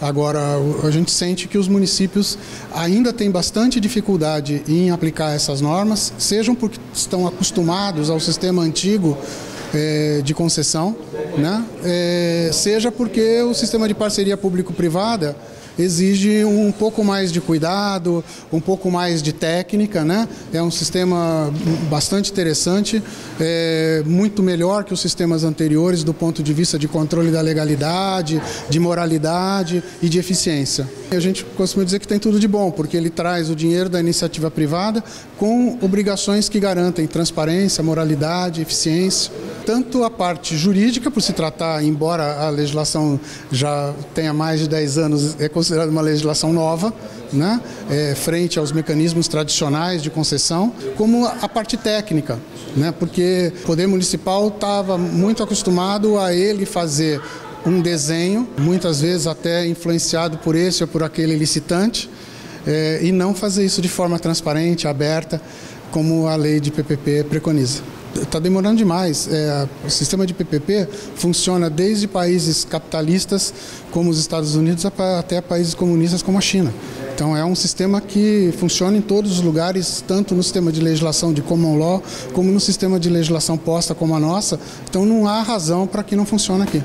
Agora, a gente sente que os municípios ainda têm bastante dificuldade em aplicar essas normas, sejam porque estão acostumados ao sistema antigo é, de concessão, né? É, seja porque o sistema de parceria público-privada exige um pouco mais de cuidado, um pouco mais de técnica, né? É um sistema bastante interessante, é, muito melhor que os sistemas anteriores do ponto de vista de controle da legalidade, de moralidade e de eficiência. A gente costuma dizer que tem tudo de bom, porque ele traz o dinheiro da iniciativa privada com obrigações que garantem transparência, moralidade, eficiência. Tanto a parte jurídica, por se tratar, embora a legislação já tenha mais de 10 anos, é considerada uma legislação nova, né? É, frente aos mecanismos tradicionais de concessão, como a parte técnica, né? porque o Poder Municipal estava muito acostumado a ele fazer um desenho, muitas vezes até influenciado por esse ou por aquele licitante, é, e não fazer isso de forma transparente, aberta, como a lei de PPP preconiza está demorando demais. É, o sistema de PPP funciona desde países capitalistas como os Estados Unidos até países comunistas como a China. Então é um sistema que funciona em todos os lugares, tanto no sistema de legislação de common law como no sistema de legislação posta como a nossa. Então não há razão para que não funcione aqui.